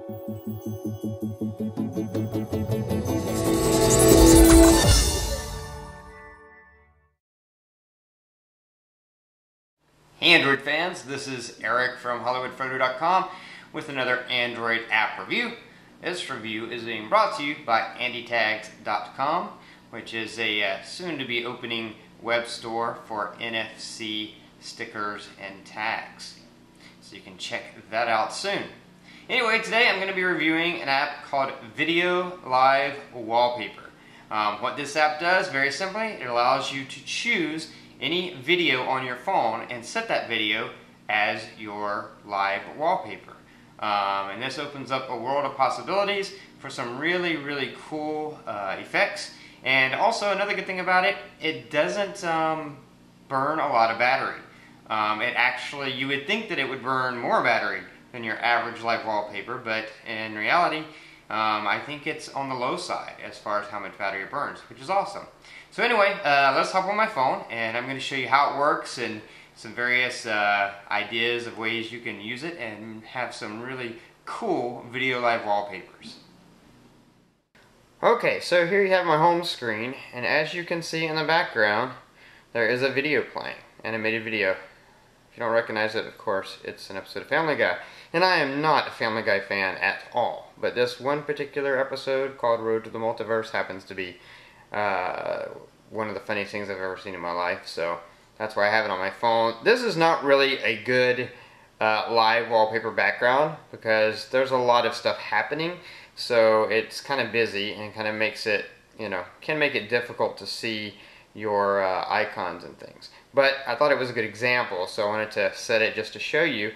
Hey Android fans, this is Eric from HollywoodFrodo.com with another Android app review. This review is being brought to you by AndyTags.com, which is a uh, soon-to-be opening web store for NFC stickers and tags. So you can check that out soon. Anyway, today I'm going to be reviewing an app called Video Live Wallpaper. Um, what this app does, very simply, it allows you to choose any video on your phone and set that video as your live wallpaper. Um, and this opens up a world of possibilities for some really, really cool uh, effects. And also another good thing about it, it doesn't um, burn a lot of battery. Um, it actually, you would think that it would burn more battery than your average live wallpaper, but in reality, um, I think it's on the low side as far as how much battery it burns, which is awesome. So anyway, uh, let's hop on my phone and I'm going to show you how it works and some various uh, ideas of ways you can use it and have some really cool video live wallpapers. Okay, so here you have my home screen and as you can see in the background there is a video playing, animated video. If you don't recognize it, of course, it's an episode of Family Guy. And I am not a Family Guy fan at all, but this one particular episode called Road to the Multiverse happens to be uh, one of the funniest things I've ever seen in my life, so that's why I have it on my phone. This is not really a good uh, live wallpaper background because there's a lot of stuff happening, so it's kind of busy and kind of makes it, you know, can make it difficult to see your uh, icons and things. But I thought it was a good example, so I wanted to set it just to show you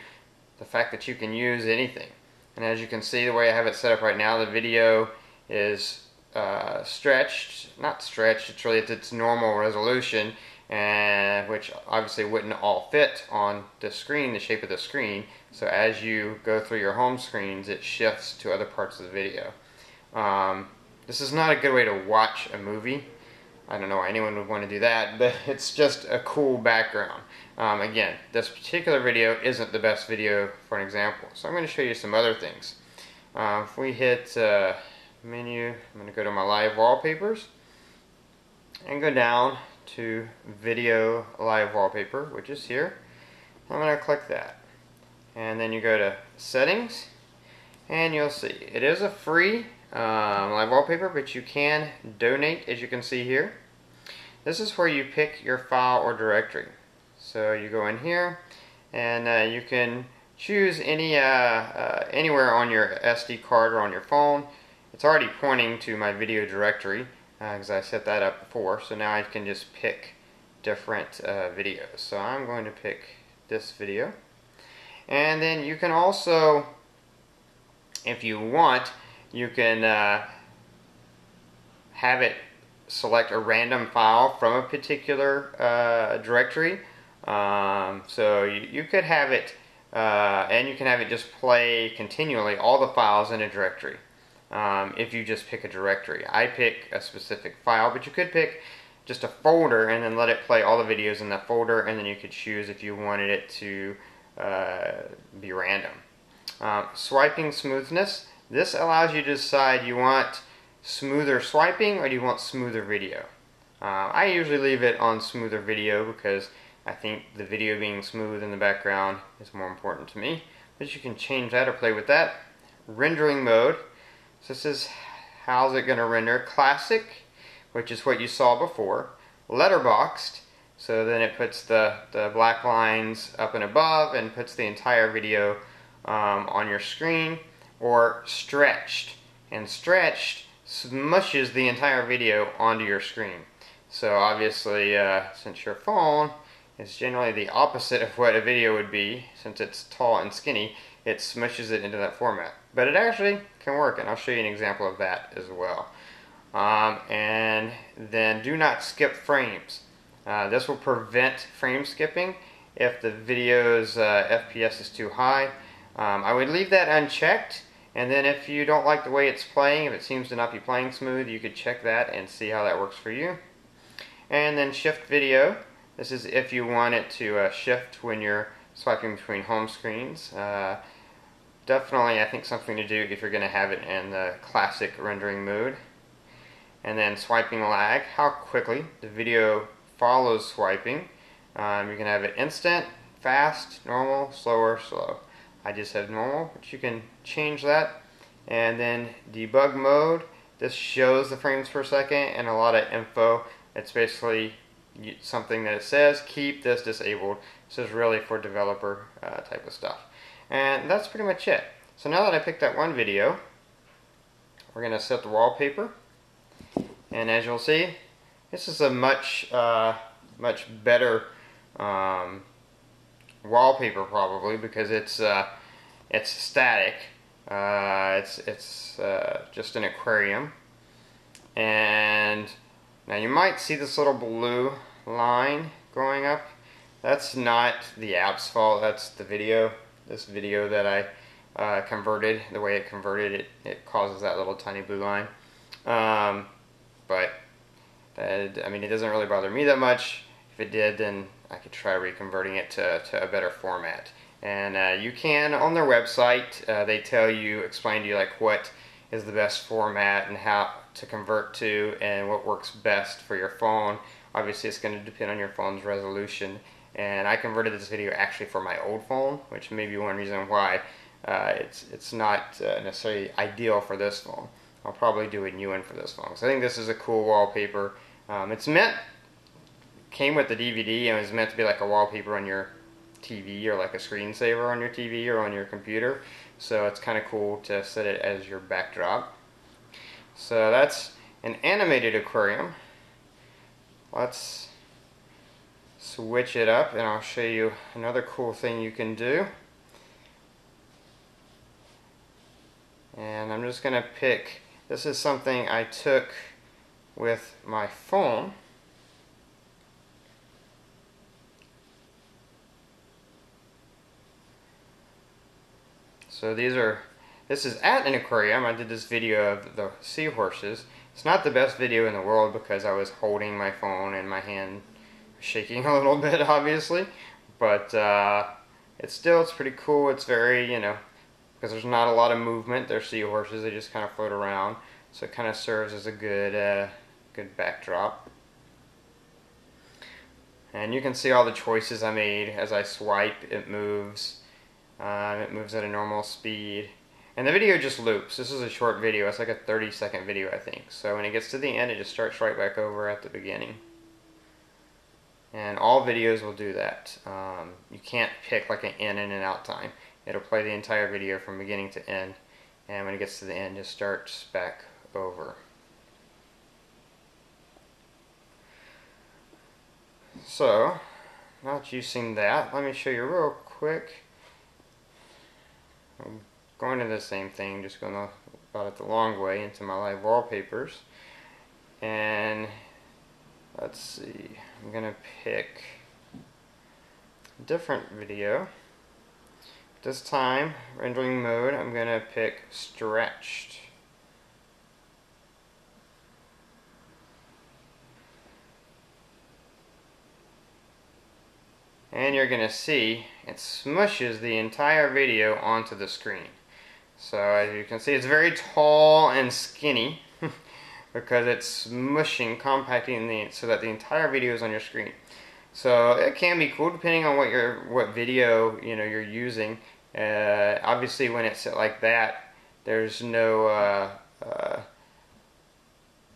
the fact that you can use anything. And as you can see, the way I have it set up right now, the video is uh, stretched, not stretched, it's really its normal resolution, and which obviously wouldn't all fit on the screen, the shape of the screen. So as you go through your home screens, it shifts to other parts of the video. Um, this is not a good way to watch a movie. I don't know why anyone would want to do that, but it's just a cool background. Um, again, this particular video isn't the best video for an example, so I'm going to show you some other things. Uh, if we hit uh, menu. I'm going to go to my live wallpapers and go down to video live wallpaper, which is here. I'm going to click that. And then you go to settings and you'll see it is a free um, live wallpaper, but you can donate as you can see here. This is where you pick your file or directory. So you go in here and uh, you can choose any uh, uh, anywhere on your SD card or on your phone. It's already pointing to my video directory because uh, I set that up before so now I can just pick different uh, videos. So I'm going to pick this video. And then you can also if you want you can uh, have it select a random file from a particular directory um, so you, you, could have it uh, and you can have it just play continually all the files in a directory um, if you just pick a directory. I pick a specific file, but you could pick just a folder and then let it play all the videos in that folder and then you could choose if you wanted it to uh, be random. Um, swiping smoothness. This allows you to decide you want smoother swiping or do you want smoother video. Uh, I usually leave it on smoother video because I think the video being smooth in the background is more important to me. But you can change that or play with that. Rendering mode. So this is how's it going to render classic, which is what you saw before, letterboxed, so then it puts the, the black lines up and above and puts the entire video um, on your screen, or stretched. And stretched smushes the entire video onto your screen. So obviously, uh, since your phone is generally the opposite of what a video would be, since it's tall and skinny, it smushes it into that format. But it actually can work, and I'll show you an example of that as well. Um, and then do not skip frames. Uh, this will prevent frame skipping if the video's uh, FPS is too high. Um, I would leave that unchecked, and then if you don't like the way it's playing, if it seems to not be playing smooth, you could check that and see how that works for you. And then shift video. This is if you want it to uh, shift when you're swiping between home screens. Uh, definitely I think something to do if you're going to have it in the classic rendering mode. And then swiping lag, how quickly the video follows swiping. Um, you can have it instant, fast, normal, slower, slow. I just have normal, but you can change that. And then debug mode, this shows the frames per second and a lot of info. It's basically something that it says, keep this disabled. This is really for developer uh, type of stuff. And that's pretty much it. So now that I picked that one video, we're going to set the wallpaper. And as you'll see, this is a much, uh, much better um, wallpaper probably because it's, uh, it's static. Uh, it's it's uh, just an aquarium. And now you might see this little blue line going up. That's not the app's fault, that's the video this video that I uh, converted, the way it converted it, it causes that little tiny blue line. Um, but that, I mean, it doesn't really bother me that much. If it did, then I could try reconverting it to, to a better format. And uh, you can, on their website, uh, they tell you, explain to you like what is the best format and how to convert to and what works best for your phone. Obviously, it's going to depend on your phone's resolution and I converted this video actually for my old phone, which may be one reason why uh, it's it's not uh, necessarily ideal for this phone. I'll probably do a new one for this phone. So I think this is a cool wallpaper. Um, it's meant came with the DVD and was meant to be like a wallpaper on your TV or like a screensaver on your TV or on your computer. So it's kind of cool to set it as your backdrop. So that's an animated aquarium. Let's switch it up and I'll show you another cool thing you can do. And I'm just going to pick, this is something I took with my phone. So these are, this is at an aquarium. I did this video of the seahorses. It's not the best video in the world because I was holding my phone in my hand shaking a little bit, obviously, but uh, it's still it's pretty cool. It's very you know because there's not a lot of movement. They're seahorses; they just kind of float around, so it kind of serves as a good uh, good backdrop. And you can see all the choices I made as I swipe. It moves. Um, it moves at a normal speed. And the video just loops. This is a short video. It's like a 30 second video, I think. So when it gets to the end, it just starts right back over at the beginning and all videos will do that. Um, you can't pick like an in and an out time. It'll play the entire video from beginning to end, and when it gets to the end, it starts back over. So, not using that, let me show you real quick. Going to the same thing, just going about it the long way into my live wallpapers. And let's see, I'm gonna pick a different video. This time, rendering mode, I'm gonna pick stretched. And you're gonna see it smushes the entire video onto the screen. So as you can see, it's very tall and skinny because it's mushing, compacting the, so that the entire video is on your screen. So it can be cool depending on what your what video you know you're using. Uh, obviously, when it's like that, there's no uh, uh,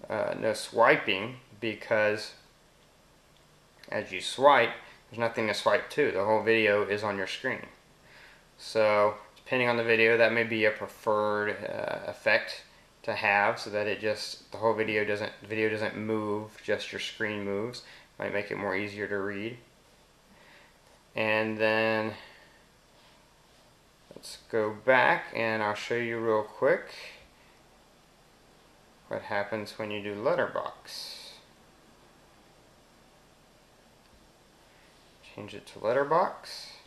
uh, no swiping because as you swipe, there's nothing to swipe to. The whole video is on your screen. So depending on the video, that may be a preferred uh, effect to have so that it just the whole video doesn't video doesn't move just your screen moves. Might make it more easier to read. And then let's go back and I'll show you real quick what happens when you do letterbox. Change it to letterbox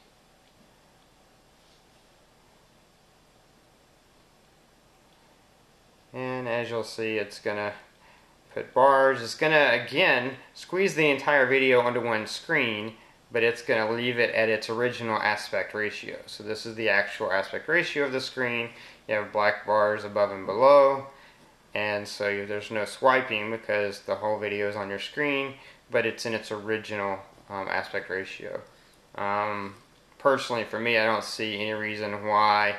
and as you'll see it's gonna put bars it's gonna again squeeze the entire video onto one screen but it's going to leave it at its original aspect ratio. So this is the actual aspect ratio of the screen. You have black bars above and below, and so there's no swiping because the whole video is on your screen, but it's in its original um, aspect ratio. Um, personally, for me, I don't see any reason why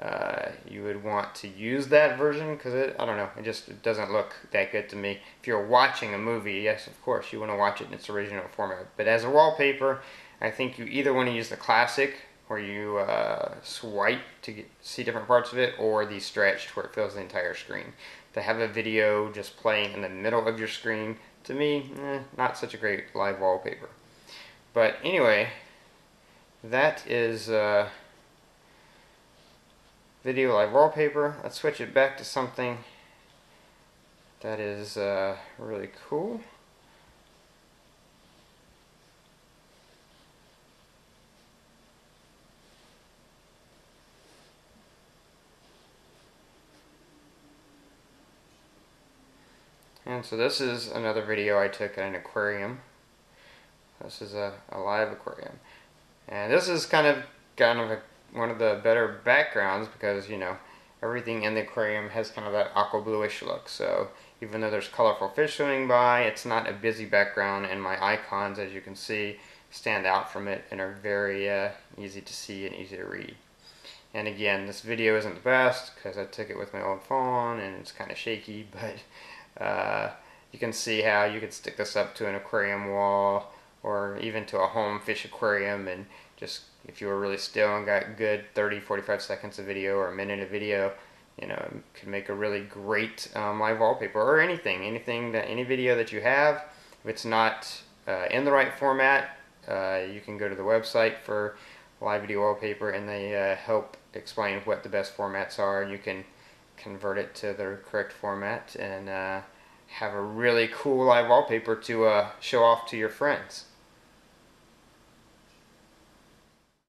uh, you would want to use that version because it, I don't know, it just it doesn't look that good to me. If you're watching a movie, yes, of course, you want to watch it in its original format. But as a wallpaper, I think you either want to use the classic where you uh, swipe to get, see different parts of it or the stretched where it fills the entire screen. To have a video just playing in the middle of your screen, to me, eh, not such a great live wallpaper. But anyway, that is... Uh, video live wallpaper. Let's switch it back to something that is uh, really cool. And so this is another video I took at an aquarium. This is a, a live aquarium. And this is kind of kind of a one of the better backgrounds because, you know, everything in the aquarium has kind of that aqua bluish look. So even though there's colorful fish swimming by, it's not a busy background and my icons, as you can see, stand out from it and are very uh, easy to see and easy to read. And again, this video isn't the best because I took it with my old phone and it's kind of shaky, but uh, you can see how you could stick this up to an aquarium wall or even to a home fish aquarium and just if you were really still and got good 30 45 seconds of video or a minute of video you know could make a really great um, live wallpaper or anything anything that any video that you have. If it's not uh, in the right format uh, you can go to the website for live video wallpaper and they uh, help explain what the best formats are. And you can convert it to the correct format and uh, have a really cool live wallpaper to uh, show off to your friends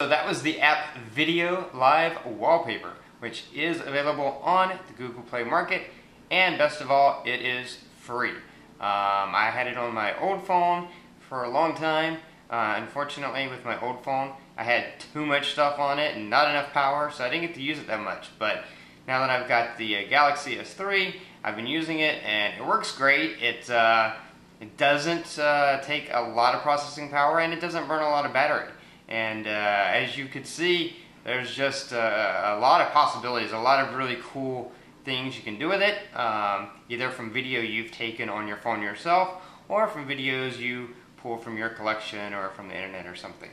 So that was the app Video Live Wallpaper, which is available on the Google Play Market, and best of all, it is free. Um, I had it on my old phone for a long time. Uh, unfortunately, with my old phone, I had too much stuff on it and not enough power, so I didn't get to use it that much. But now that I've got the uh, Galaxy S3, I've been using it, and it works great. It, uh, it doesn't uh, take a lot of processing power, and it doesn't burn a lot of battery. And uh, as you can see, there's just a, uh, a, lot of possibilities, a lot of really cool things you can do with it, um, either from video you've taken on your phone yourself, or from videos you pull from your collection or from the internet or something.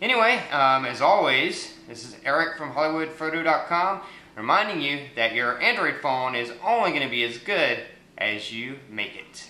Anyway, um, as always, this is Eric from HollywoodFrodo.com reminding you that your Android phone is only going to be as good as you make it.